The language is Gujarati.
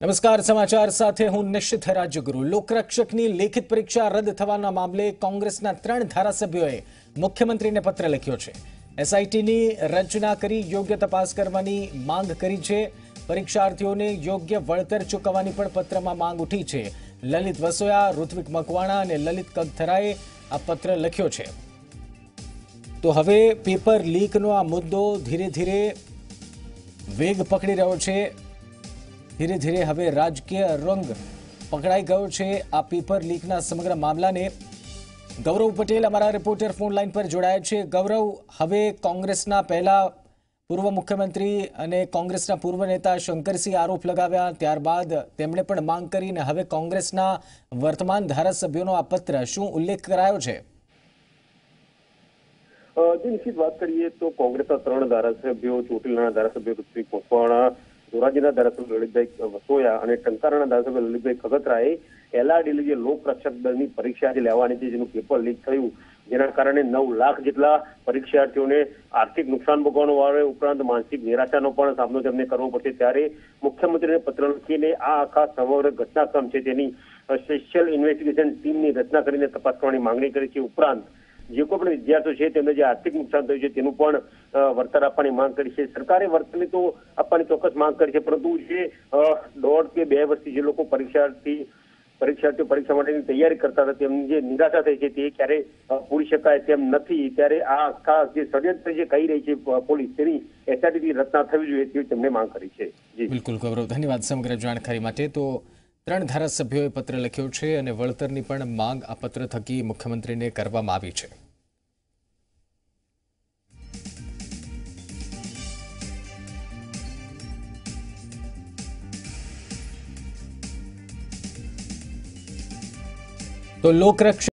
નમસ્કાર, સમાચાર સાથે હું નિશ્ચિત રાજ્યગુરુ લોકરક્ષકની લેખિત પરીક્ષા રદ થવાના મામલે કોંગ્રેસના ત્રણ ધારાસભ્યોએ મુખ્યમંત્રીને પત્ર લખ્યો છે. એસઆઈટીની રચના કરી યોગ્ય તપાસ કરવાની માંગ કરી છે. પરીક્ષાર્થીઓને યોગ્ય વળતર ચૂકવવાની પણ પત્રમાં માંગ ઉઠી છે. લલિત વસોયા, ઋત્વિક મકવાણા અને લલિત કગથરાએ આ પત્ર લખ્યો છે. તો હવે પેપર લીકનો આ મુદ્દો ધીરે ધીરે વેગ પકડી રહ્યો છે. ધીરે ધીરે હવે રાજકીય રંગ પકડાઈ ગયો છે આ પેપર લીકના સમગ્ર મામલાને. ગૌરવ પટેલ અમારા રિપોર્ટર ફોન લાઈન પર જોડાયા છે. ગૌરવ, હવે કોંગ્રેસના પહેલા પૂર્વ મુખ્યમંત્રી અને કોંગ્રેસના પૂર્વ નેતા શંકરસિંહ આરોપ લગાવ્યા. ત્યારબાદ તેમણે પણ માંગ કરીને હવે કોંગ્રેસના વર્તમાન ધારાસભ્યોનો આ પત્ર શું ઉલ્લેખ કરાયો છે? નિશ્ચિત વાત કરીએ તો કોંગ્રેસના ત્રણ ધારાસભ્યો, ચોટીલાના ધારાસભ્ય ઋત્વિક મકવાણા ધોરાજીના ધારાસભ્ય લલિતભાઈ વસોયા અને ટંકારાના ધારાસભ્ય લલિતભાઈ ખગતરાએ એલઆરડી જે લોક રક્ષક દળની પરીક્ષા જે લેવાની છે જેનું પેપર લીક થયું. જેના કારણે નવ લાખ જેટલા પરીક્ષાર્થીઓને આર્થિક નુકસાન ભોગવવાનો વારે ઉપરાંત માનસિક નિરાશાનો પણ સામનો તેમને કરવો પડશે. ત્યારે મુખ્યમંત્રીને પત્ર લખીને આ આખા સમગ્ર ઘટનાક્રમ છે તેની સ્પેશિયલ ઇન્વેસ્ટિગેશન ટીમની રચના કરીને તપાસ કરવાની માંગણી કરી છે. ઉપરાંત જે કોઈ પણ વિદ્યાર્થીઓ છે, તેમને જે આર્થિક નુકસાન થયું છે, તેનું પણ વળતર આપવાની માંગ કરી છે. સરકારે વળતરની તો આપવાની ચોક્કસ માંગ કરી છે, પરંતુ જે દોઢ કે બે વર્ષથી જે લોકો પરીક્ષાર્થી, પરીક્ષાર્થીઓ પરીક્ષા માટેની તૈયારી કરતા હતા, તેમની જે નિરાશા થઈ છે, તે ક્યારે પૂરી શકાય તેમ નથી. ત્યારે આ આખા જે ષડયંત્ર જે કહી રહી છે પોલીસ, તેની એસઆઈટીની રચના થવી જોઈએ તેવી તેમણે માંગ કરી છે. બિલકુલ ગૌરવ. ધન્યવાદ સમગ્ર જાણકારી માટે. તો ત્રણ ધારાસભ્યોએ પત્ર લખ્યો છે અને વળતરની પણ માંગ આ પત્ર થકી મુખ્યમંત્રીને કરવામાં આવી છે. તો લોકરક્ષક